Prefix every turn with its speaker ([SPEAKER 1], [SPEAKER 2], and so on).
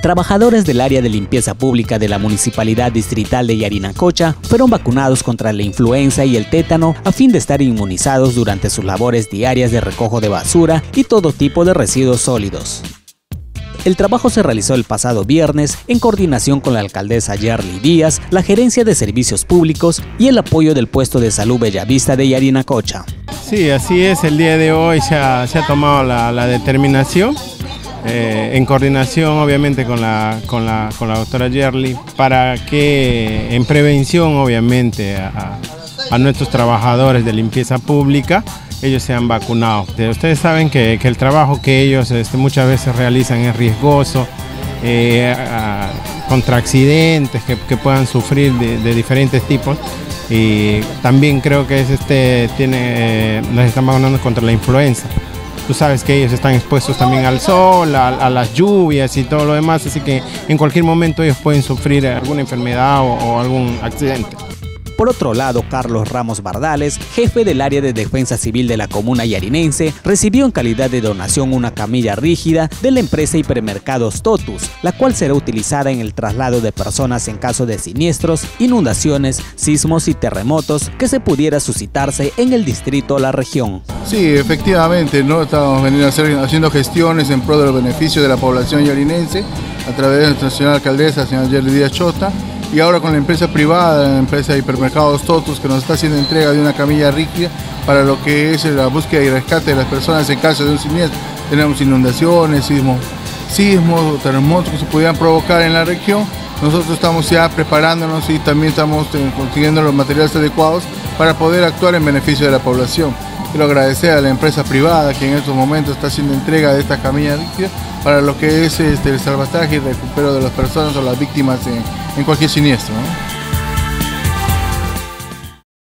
[SPEAKER 1] trabajadores del área de limpieza pública de la Municipalidad Distrital de Yarinacocha fueron vacunados contra la influenza y el tétano a fin de estar inmunizados durante sus labores diarias de recojo de basura y todo tipo de residuos sólidos. El trabajo se realizó el pasado viernes en coordinación con la alcaldesa Yerly Díaz, la gerencia de servicios públicos y el apoyo del puesto de salud Bellavista de Yarinacocha.
[SPEAKER 2] Sí, así es, el día de hoy se ha, tomado la, determinación, eh, en coordinación obviamente con la, con la, doctora Yerly, para que en prevención obviamente a, nuestros trabajadores de limpieza pública, ellos se han vacunado. Ustedes saben que, el trabajo que ellos este, muchas veces realizan es riesgoso, eh, contra accidentes que, puedan sufrir de, diferentes tipos. Y también creo que es este, tiene, eh, nos están vacunando contra la influenza. Tú sabes que ellos están expuestos también al sol, a, las lluvias y todo lo demás, así que en cualquier momento ellos pueden sufrir alguna enfermedad o algún accidente.
[SPEAKER 1] Por otro lado, Carlos Ramos Bardales, jefe del área de defensa civil de la comuna yarinense, recibió en calidad de donación una camilla rígida de la empresa Hipermercados Totus, la cual será utilizada en el traslado de personas en caso de siniestros, inundaciones, sismos y terremotos que se pudiera suscitarse en el distrito o la región.
[SPEAKER 3] Sí, efectivamente, ¿no? estamos veniendo haciendo gestiones en pro del beneficio de la población yarinense a través de nuestra señora alcaldesa, señora Yerly Díaz Chota, y ahora con la empresa privada, la empresa de hipermercados Totus, que nos está haciendo entrega de una camilla rígida para lo que es la búsqueda y rescate de las personas en caso de un siniestro. Tenemos inundaciones, sismos, terremotos que se pudieran provocar en la región. Nosotros estamos ya preparándonos y también estamos eh, consiguiendo los materiales adecuados para poder actuar en beneficio de la población. Quiero agradecer a la empresa privada que en estos momentos está haciendo entrega de esta camilla rígida para lo que es este, el salvataje y recupero de las personas o las víctimas en, cualquier siniestro.